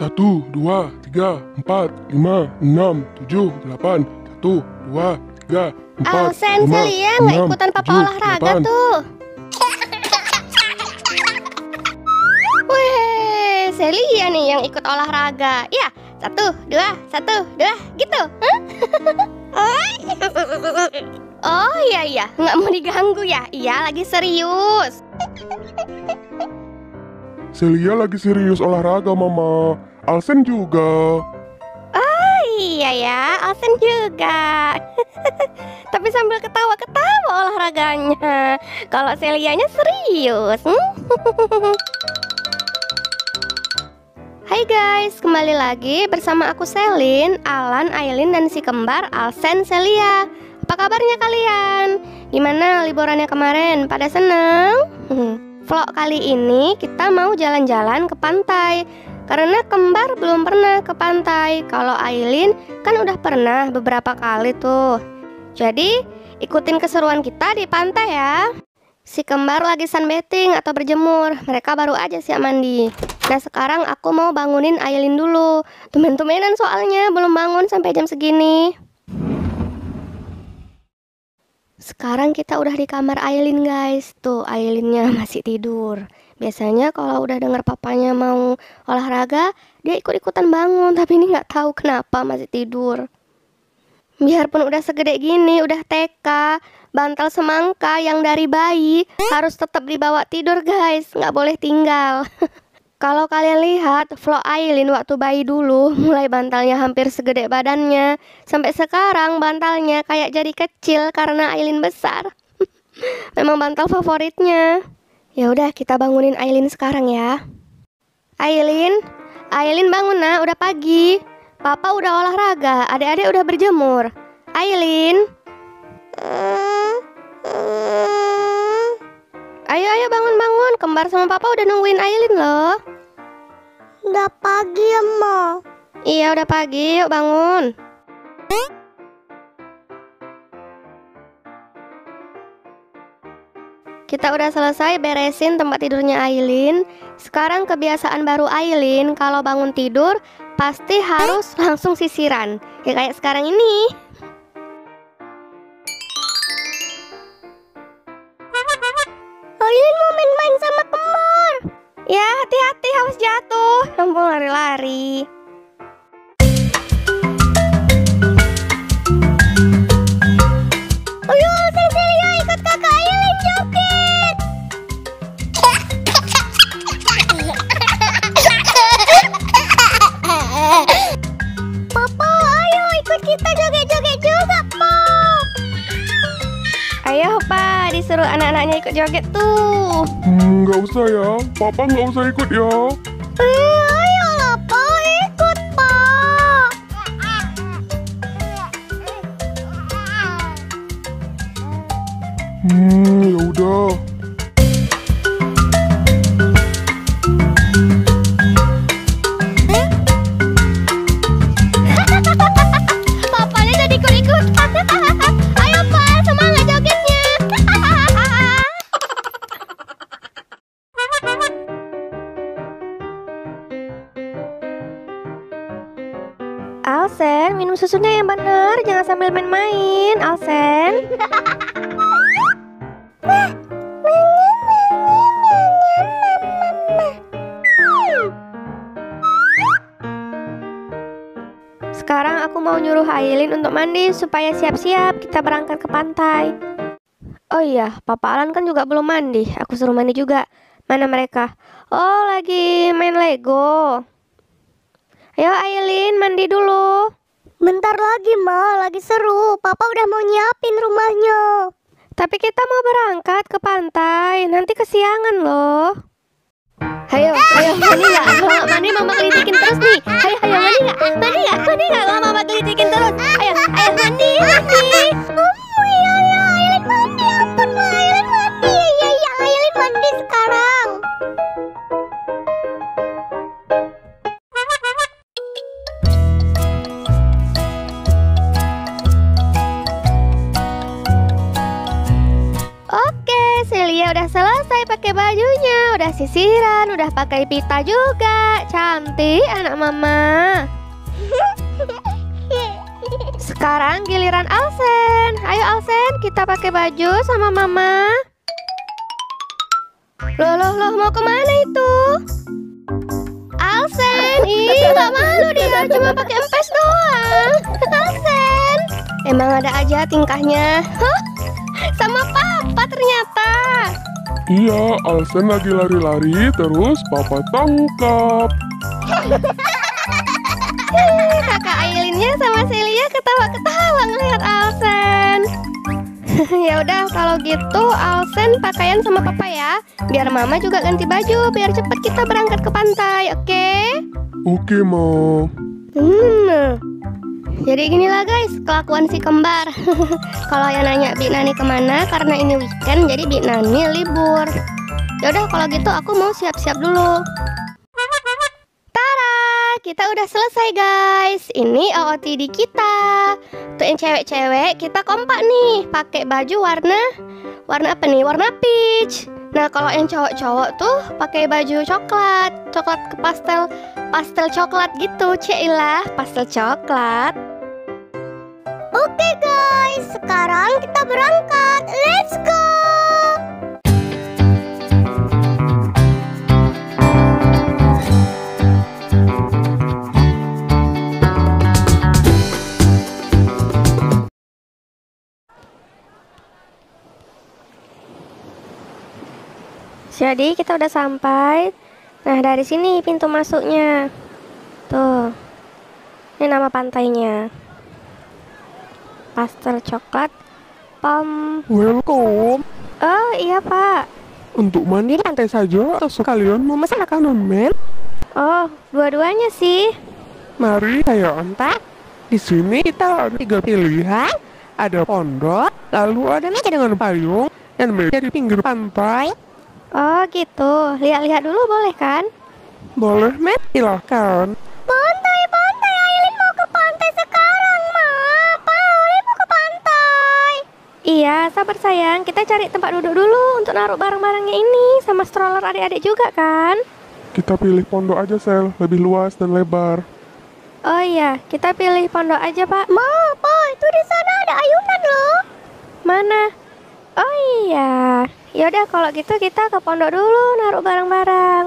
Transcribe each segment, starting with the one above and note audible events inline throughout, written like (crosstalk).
Satu, dua, tiga, empat, lima, enam, tujuh, delapan. Satu, dua, tiga, empat, Alsen, lima, Celia nggak enam, ikutan papa tujuh, olahraga delapan. tuh. Weh, Celia nih yang ikut olahraga. Ya, satu, dua, satu, dua, gitu. (laughs) Oh iya iya, nggak mau diganggu ya? Iya, lagi serius. Celia lagi serius olahraga, Mama. Alsen juga. Iya ya, Alsen juga. (laughs) Tapi sambil ketawa-ketawa olahraganya. Kalau Celianya serius. hmm? (laughs) Hai guys, kembali lagi bersama aku Selin, Alan, Ailin, dan si kembar Alsen Celia. Apa kabarnya kalian? Gimana liburannya kemarin? Pada seneng? (laughs) Vlog kali ini kita mau jalan-jalan ke pantai Karena kembar belum pernah ke pantai. Kalau Ailin kan udah pernah beberapa kali tuh. Jadi ikutin keseruan kita di pantai ya. Si kembar lagi sunbathing atau berjemur. Mereka baru aja siap mandi Nah sekarang aku mau bangunin Ailin dulu. Tumen-tumenan soalnya belum bangun sampai jam segini. Sekarang kita udah di kamar Ailin guys. Tuh Ailinnya masih tidur Biasanya kalau udah denger papanya mau olahraga Dia ikut-ikutan bangun Tapi ini nggak tahu kenapa masih tidur Biarpun udah segede gini Udah TK Bantal semangka yang dari bayi Harus tetap dibawa tidur guys nggak boleh tinggal (laughs) Kalau kalian lihat vlog Ailin waktu bayi dulu, mulai bantalnya hampir segede badannya, sampai sekarang bantalnya kayak jadi kecil karena Ailin besar. (laughs) Memang bantal favoritnya. Ya udah kita bangunin Ailin sekarang ya. Ailin, Ailin bangun nak, udah pagi. Papa udah olahraga, adik-adik udah berjemur. Ailin. Ayo ayo bangun-bangun, kembar sama papa udah nungguin Ailin loh. Udah pagi ya, Ma. Iya udah pagi, yuk bangun. Kita udah selesai beresin tempat tidurnya Ailin. Sekarang kebiasaan baru Ailin kalau bangun tidur pasti harus langsung sisiran. Ya kayak sekarang ini. Pak, disuruh anak-anaknya ikut joget tuh. Hmm, nggak usah ya. Papa nggak usah ikut ya. Alsen, minum susunya yang benar, jangan sambil main-main, Alsen. (laughs) Sekarang aku mau nyuruh Ailin untuk mandi supaya siap-siap kita berangkat ke pantai. Oh iya, Papa Alan kan juga belum mandi. Aku suruh mandi juga. Mana mereka? Oh, lagi main Lego. Ayo Ailin, mandi dulu. Bentar lagi, Ma. Lagi seru. Papa udah mau nyiapin rumahnya. Tapi kita mau berangkat ke pantai, nanti kesiangan loh. Ayo, ayo mandi nggak? Kalau mandi mama kelitikin terus nih. Ayo, ayo mandi nggak? Mandi nggak? Mandi nggak? Kalau mama kelitikin terus. Ayo, ayo mandi, mandi. Udah selesai pakai bajunya, udah sisiran, udah pakai pita juga. Cantik anak mama. (laughs) Sekarang giliran Alsen. Ayo Alsen, kita pakai baju sama mama. Loh, loh, loh, mau ke mana itu? Alsen, ih gak malu dia, cuma pakai empes doang. (laughs) Alsen, emang ada aja tingkahnya. Hah? Sama papa ternyata. Iya, Alsen lagi lari-lari, terus papa tangkap. (laughs) Kakak Ailinnya sama Celia ketawa-ketawa ngelihat Alsen. (laughs) ya udah kalau gitu Alsen pakaian sama papa ya. Biar mama juga ganti baju biar cepet kita berangkat ke pantai, oke? Oke, Ma. Hmm. Jadi gini lah guys, kelakuan si kembar. (laughs) kalau yang nanya Bi Nani ke mana, karena ini weekend, jadi Bi Nani libur. Ya udah kalau gitu aku mau siap-siap dulu. Tara, kita udah selesai guys. Ini OOTD kita. Tuh yang cewek-cewek kita kompak nih, pakai baju warna warna apa nih? Warna peach. Nah kalau yang cowok-cowok tuh pakai baju coklat, coklat ke pastel pastel coklat gitu, Cailah, pastel coklat. Oke guys, sekarang kita berangkat. Let's go. Jadi kita udah sampai. Nah dari sini pintu masuknya. Tuh. Ini nama pantainya. Pastel coklat. Pom. Welcome. Oh iya pak. Untuk mandi lantai saja atau sekalian mau masak makanan, men? Oh dua-duanya sih. Mari saya antar. Di sini kita ada tiga pilihan. Ada pondok, lalu ada meja dengan payung, dan meja di pinggir pantai. Oh gitu. Lihat-lihat dulu boleh kan? Boleh, men? Silahkan. Pantai, pantai. Ailin mau ke pantai sekarang, Ma. Pa, Ailin mau ke pantai. Iya sabar sayang. Kita cari tempat duduk dulu untuk naruh barang-barangnya ini sama stroller adik-adik juga kan? Kita pilih pondok aja, Sel. Lebih luas dan lebar. Oh iya, kita pilih pondok aja pak. Ma, Pa, itu di sana ada ayunan loh. Mana? Oh iya. Yaudah kalau gitu kita ke pondok dulu naruh barang-barang.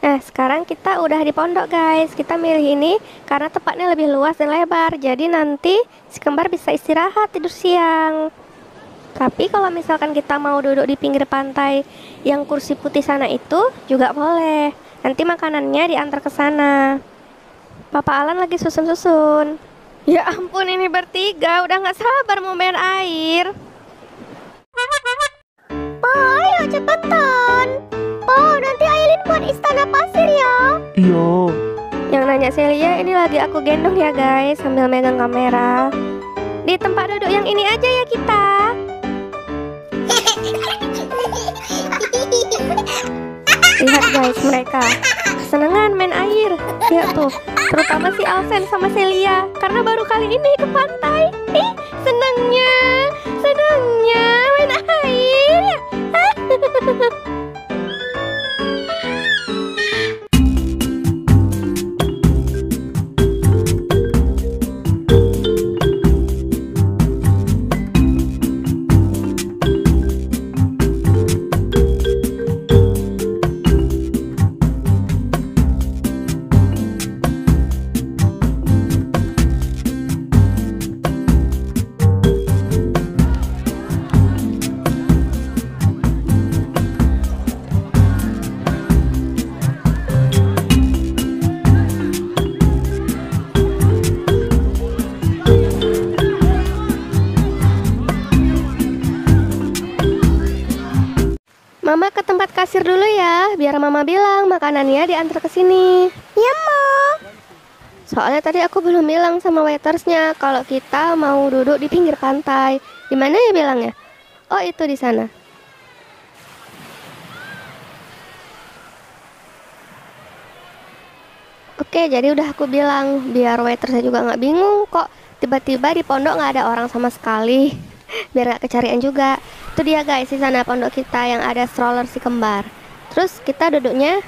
Nah sekarang kita udah di pondok guys. Kita milih ini karena tempatnya lebih luas dan lebar. Jadi nanti si kembar bisa istirahat tidur siang. Tapi kalau misalkan kita mau duduk di pinggir pantai yang kursi putih sana itu juga boleh. Nanti makanannya diantar ke sana. Papa Alan lagi susun-susun. Ya ampun ini bertiga udah nggak sabar mau main air. Pa, ayo cepetan. Pa, nanti Ailin buat istana pasir ya. Iya. Yang nanya Celia ini lagi aku gendong ya guys sambil megang kamera. Di tempat duduk yang ini aja ya kita. Lihat guys mereka. Senengan main air. Ya tuh Terutama si Alsen sama Celia. Karena baru kali ini ke pantai. Ih senangnya Senangnya main air (laughs) Mama bilang makanannya diantar ke sini. Ya, Ma. Soalnya tadi aku belum bilang sama waitersnya kalau kita mau duduk di pinggir pantai. Di mana ya bilangnya? Oh, itu di sana. Oke, jadi udah aku bilang biar waitersnya juga nggak bingung kok tiba-tiba di pondok nggak ada orang sama sekali. (laughs) biar gak kecarian juga. Itu dia guys di sana pondok kita yang ada stroller si kembar. Terus kita duduknya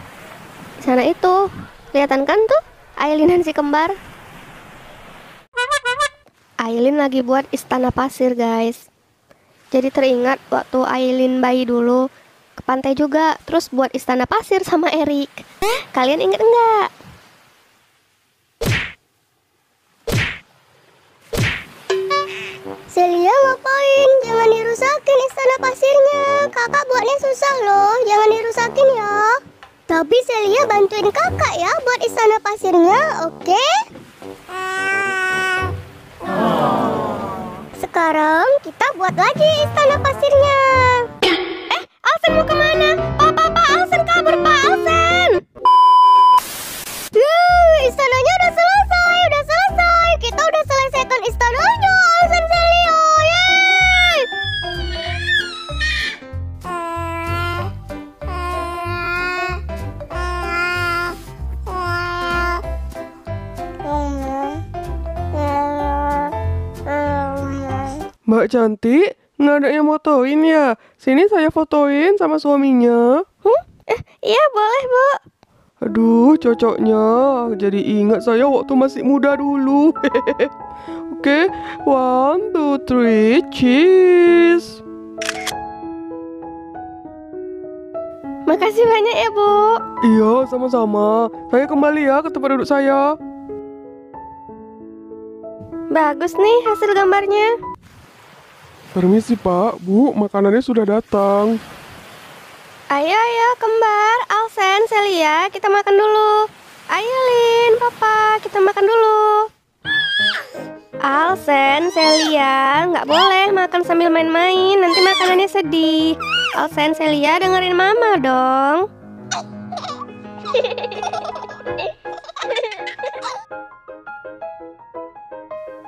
di sana itu. Kelihatan kan tuh Aileen dan si kembar? Aileen lagi buat istana pasir guys. Jadi teringat waktu Aileen bayi dulu ke pantai juga, terus buat istana pasir sama Erik. Kalian inget enggak? Dirusakin istana pasirnya. Kakak buatnya susah loh. Jangan dirusakin ya. Tapi Celia bantuin kakak ya buat istana pasirnya, oke? Sekarang kita buat lagi istana pasirnya. Eh, Alsen mau ke mana? Pak, pak, Alsen kabur, pak, Alsen! Istananya udah selesai, udah selesai. Kita udah selesaikan istananya, cantik, nggak ada yang motoin ya? Sini saya fotoin sama suaminya. Iya, boleh, Bu. Aduh, cocoknya. Jadi ingat saya waktu masih muda dulu. (laughs) Oke, one, two, three, cheese. Makasih banyak ya, Bu. Iya, sama-sama. Saya kembali ya ke tempat duduk saya. Bagus nih hasil gambarnya. Permisi Pak, Bu, makanannya sudah datang. Ayo, ayo, kembar, Alsen, Celia, kita makan dulu. Ayo, Lin, Papa, kita makan dulu. Alsen, Celia, nggak boleh makan sambil main-main, nanti makanannya sedih. Alsen, Celia, dengerin Mama dong.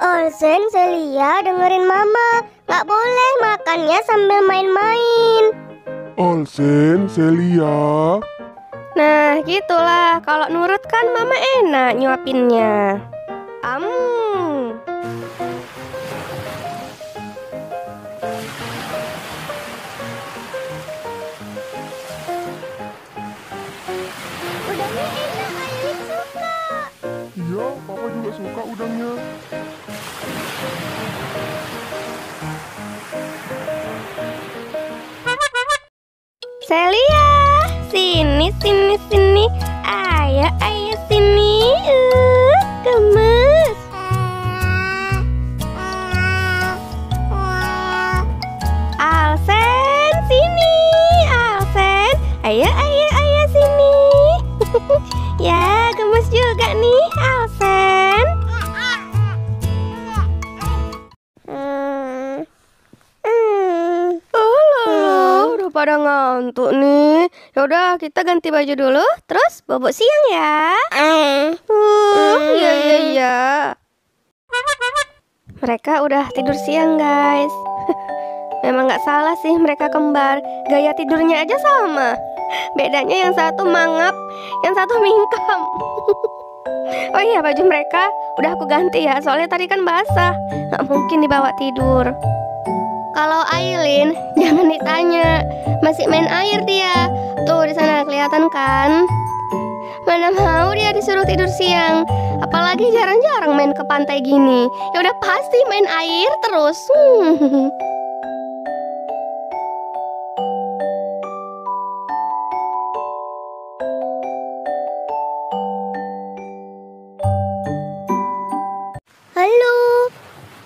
Olsen, Celia, dengerin mama. Nggak boleh makannya sambil main-main. Olsen, Celia. Nah, gitulah. Kalau nurut kan Mama enak nyuapinnya. Am. Celia, sini, sini, sini. Ayo, ayo sini. Yaudah, kita ganti baju dulu, terus bobok siang ya. Hmm. Uh, iya iya iya. Mereka udah tidur siang guys. (laughs) Memang nggak salah sih mereka kembar. Gaya tidurnya aja sama. Bedanya yang satu mangap, yang satu mingkem. (laughs) oh iya baju mereka udah aku ganti ya. Soalnya tadi kan basah. Nggak mungkin dibawa tidur. Kalau Aileen jangan ditanya, masih main air dia. Tuh di sana kelihatan kan? Mana mau dia disuruh tidur siang Apalagi jarang-jarang main ke pantai gini Ya udah pasti main air terus. (laughs) Halo,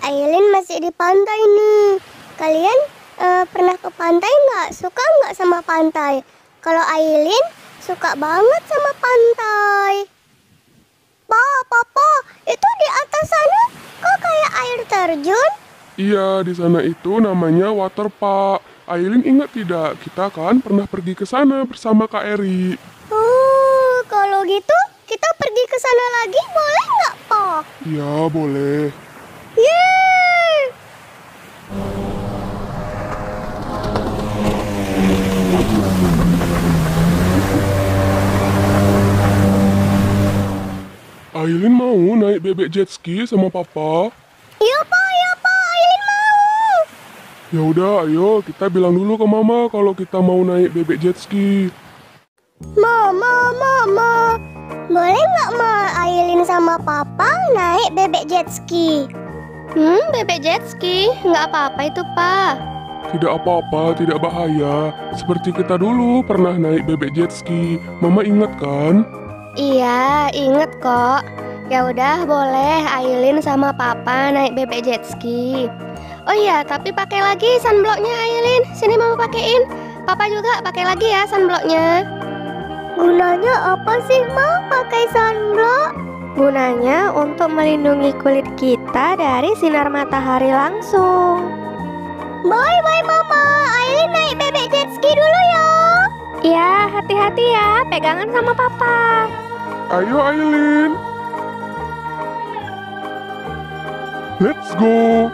Aileen masih di pantai nih. Kalian eh, pernah ke pantai nggak? Suka nggak sama pantai? Kalau Aileen suka banget sama pantai. Pa, papa, itu di atas sana kok kayak air terjun? Iya, di sana itu namanya water park. Aileen ingat tidak? Kita kan pernah pergi ke sana bersama Kak Eri. Oh, kalau gitu kita pergi ke sana lagi boleh nggak, Pa? Iya, boleh. Yeay! Aileen mau naik bebek jet ski sama Papa. Ya, Pa, ya, Pa, Aileen mau. Ya udah, ayo kita bilang dulu ke mama kalau kita mau naik bebek jet ski. Mama, mama, boleh nggak ma Ailin sama papa naik bebek jet ski? Hmm, bebek jet ski? Nggak apa-apa itu, Pak. Tidak apa-apa, tidak bahaya. Seperti kita dulu pernah naik bebek jet ski. Mama ingat kan? Iya, inget kok. Ya udah, boleh Ailin sama Papa naik bebek jet ski. Oh iya, tapi pakai lagi sunblocknya Ailin. Sini mama pakein. Papa juga pakai lagi ya sunblocknya. Gunanya apa sih ma pakai sunblock? Gunanya untuk melindungi kulit kita dari sinar matahari langsung. Bye bye mama, Ailin naik bebek jet ski dulu ya. Ya, hati-hati ya, pegangan sama Papa. Ayo Aileen. Let's go.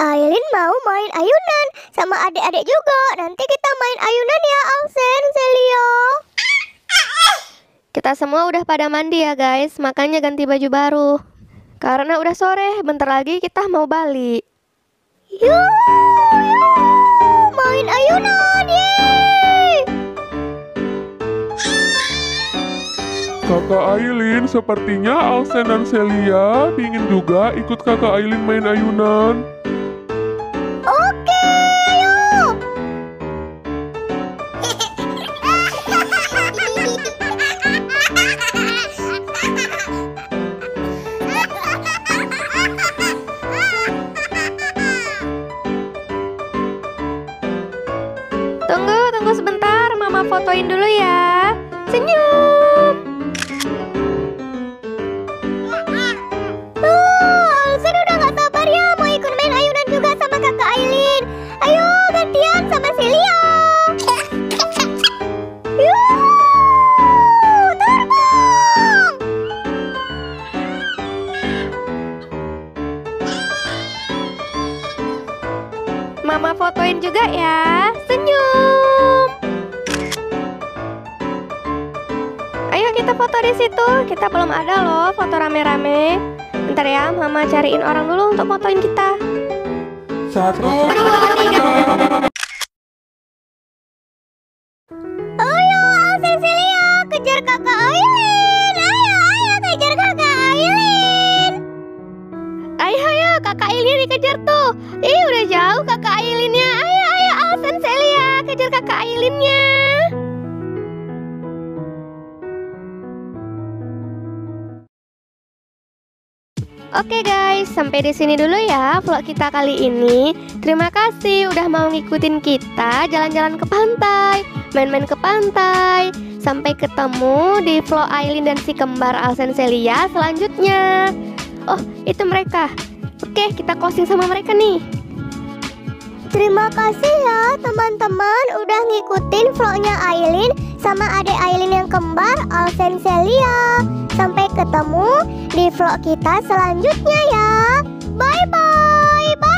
Ailin mau main ayunan sama adik-adik juga. Nanti kita main ayunan ya, Alsen, Celia. Kita semua udah pada mandi ya guys, makanya ganti baju baru. Karena udah sore, bentar lagi kita mau balik. Yuh, yuh, main ayunan, yeay. Kakak Aileen, sepertinya Alsen dan Celia ingin juga ikut kakak Aileen main ayunan. Mama fotoin juga ya. Senyum. Ayo kita foto di situ. Kita belum ada loh foto rame-rame. Bentar ya, Mama cariin orang dulu untuk fotoin kita. Satu, Ayo Alsen Celia kejar kakak kejar kakak Aileennya. Oke guys, sampai di sini dulu ya vlog kita kali ini. Terima kasih udah mau ngikutin kita jalan-jalan ke pantai, main-main ke pantai. Sampai ketemu di vlog Aileen dan si kembar Alsen Celia selanjutnya. Oh, itu mereka. Oke, kita closing sama mereka nih. Terima kasih ya teman-teman udah ngikutin vlognya Aileen sama adik Aileen yang kembar Alsen Celia. Sampai ketemu di vlog kita selanjutnya ya. Bye bye.